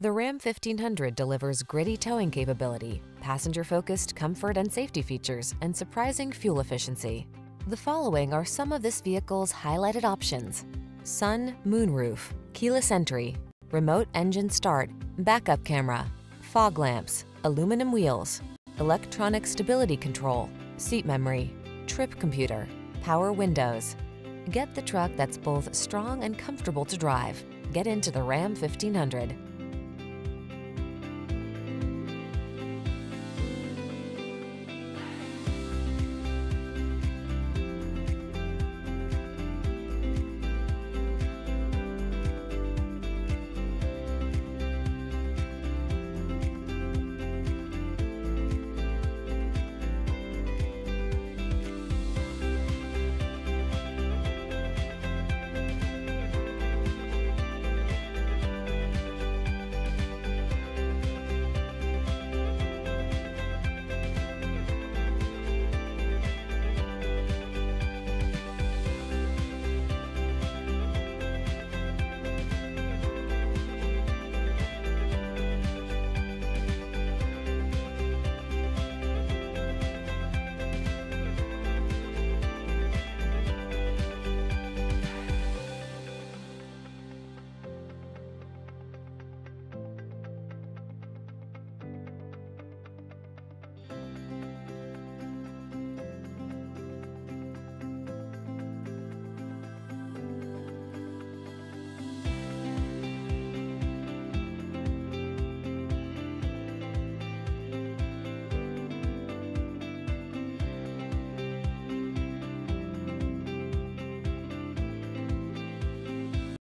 The Ram 1500 delivers gritty towing capability, passenger-focused comfort and safety features, and surprising fuel efficiency. The following are some of this vehicle's highlighted options. Sun moonroof, keyless entry, remote engine start, backup camera, fog lamps, aluminum wheels, electronic stability control, seat memory, trip computer, power windows. Get the truck that's both strong and comfortable to drive. Get into the Ram 1500.